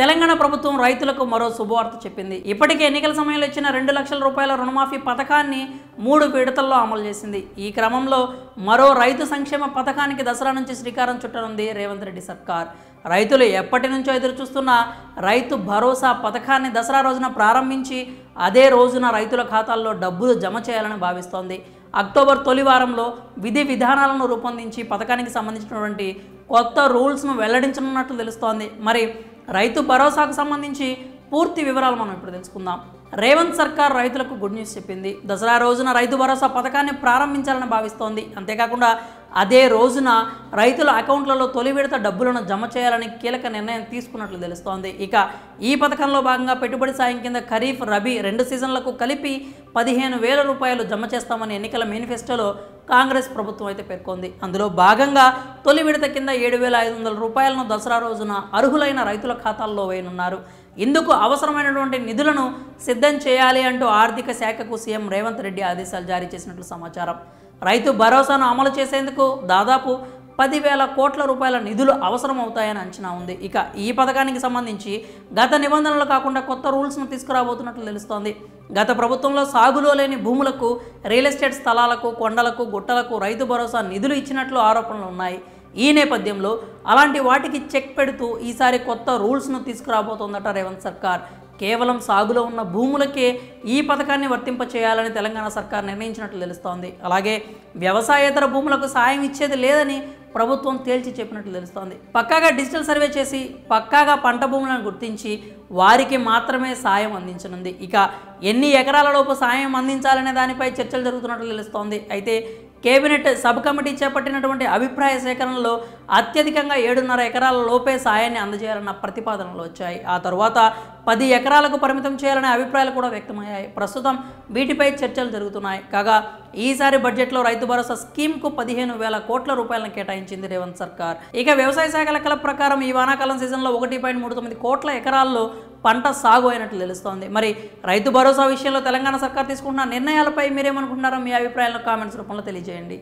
తెలంగాణ ప్రభుత్వం రైతులకు మరో శుభవార్త చెప్పింది. ఇప్పటికే ఎన్నికల సమయంలో ఇచ్చిన రెండు లక్షల రూపాయల రుణమాఫీ పథకాన్ని మూడు విడతల్లో అమలు చేసింది. ఈ క్రమంలో మరో రైతు సంక్షేమ పథకానికి దసరా నుంచి శ్రీకారం చుట్టనుంది రేవంత్ రెడ్డి సర్కార్. రైతులు ఎప్పటి నుంచో ఎదురు చూస్తున్న రైతు భరోసా పథకాన్ని దసరా రోజున ప్రారంభించి అదే రోజున రైతుల ఖాతాల్లో డబ్బులు జమ చేయాలని భావిస్తోంది. అక్టోబర్ తొలి వారంలో విధి విధానాలను రూపొందించి పథకానికి సంబంధించినటువంటి కొత్త రూల్స్ను వెల్లడించనున్నట్లు తెలుస్తోంది. మరి రైతు భరోసాకు సంబంధించి పూర్తి వివరాలు మనం ఇప్పుడు తెలుసుకుందాం. రేవంత్ సర్కార్ రైతులకు గుడ్ న్యూస్ చెప్పింది. దసరా రోజున రైతు భరోసా పథకాన్ని ప్రారంభించాలని భావిస్తోంది. అంతేకాకుండా అదే రోజున రైతుల అకౌంట్లలో తొలి విడత డబ్బులను జమ చేయాలని కీలక నిర్ణయం తీసుకున్నట్లు తెలుస్తోంది. ఇక ఈ పథకంలో భాగంగా పెట్టుబడి సాయం కింద ఖరీఫ్ రబీ రెండు సీజన్లకు కలిపి పదిహేను వేల రూపాయలు జమ చేస్తామని ఎన్నికల మేనిఫెస్టోలో కాంగ్రెస్ ప్రభుత్వం అయితే పేర్కొంది. అందులో భాగంగా తొలి విడత కింద ఏడు వేల ఐదు వందల రూపాయలను దసరా రోజున అర్హులైన రైతుల ఖాతాల్లో వేయనున్నారు. ఇందుకు అవసరమైనటువంటి నిధులను సిద్ధం చేయాలి అంటూ ఆర్థిక శాఖకు సీఎం రేవంత్ రెడ్డి ఆదేశాలు జారీ చేసినట్లు సమాచారం. రైతు భరోసాను అమలు చేసేందుకు దాదాపు పదివేల కోట్ల రూపాయల నిధులు అవసరమవుతాయని అంచనా ఉంది. ఇక ఈ పథకానికి సంబంధించి గత నిబంధనలు కాకుండా కొత్త రూల్స్ను తీసుకురాబోతున్నట్లు తెలుస్తోంది. గత ప్రభుత్వంలో సాగులో లేని భూములకు రియల్ ఎస్టేట్ స్థలాలకు కొండలకు గుట్టలకు రైతు భరోసా నిధులు ఇచ్చినట్లు ఆరోపణలు ఉన్నాయి. ఈ నేపథ్యంలో అలాంటి వాటికి చెక్ పెడుతూ ఈసారి కొత్త రూల్స్ను తీసుకురాబోతోందట రేవంత్ సర్కార్. కేవలం సాగులో ఉన్న భూములకే ఈ పథకాన్ని వర్తింపచేయాలని తెలంగాణ సర్కార్ నిర్ణయించినట్లు తెలుస్తోంది. అలాగే వ్యవసాయేతర భూములకు సాయం ఇచ్చేది లేదని ప్రభుత్వం తేల్చి చెప్పినట్లు తెలుస్తోంది. పక్కాగా డిజిటల్ సర్వే చేసి పక్కాగా పంట భూములను గుర్తించి వారికి మాత్రమే సాయం అందించనుంది. ఇక ఎన్ని ఎకరాలలోపు సాయం అందించాలనే దానిపై చర్చలు జరుగుతున్నట్లు తెలుస్తోంది. అయితే కేబినెట్ సబ్ కమిటీ చేపట్టినటువంటి అభిప్రాయ సేకరణలో అత్యధికంగా ఏడున్నర ఎకరాల లోపే సాయాన్ని అందజేయాలన్న ప్రతిపాదనలు వచ్చాయి. ఆ తర్వాత పది ఎకరాలకు పరిమితం చేయాలనే అభిప్రాయాలు కూడా వ్యక్తమయ్యాయి. ప్రస్తుతం వీటిపై చర్చలు జరుగుతున్నాయి. కాగా ఈసారి బడ్జెట్లో రైతు భరోసా స్కీమ్కు పదిహేను వేల కోట్ల రూపాయలను కేటాయించింది రేవంత్ సర్కార్. ఇక వ్యవసాయ శాఖ లెక్కల ప్రకారం ఈ వానాకాలం సీజన్లో ఒకటి పాయింట్ మూడు తొమ్మిది కోట్ల ఎకరాల్లో పంట సాగు అయినట్లు తెలుస్తోంది. మరి రైతు భరోసా విషయంలో తెలంగాణ సర్కార్ తీసుకుంటున్న నిర్ణయాలపై మీరేమనుకుంటున్నారో మీ అభిప్రాయాలను కామెంట్స్ రూపంలో తెలియజేయండి.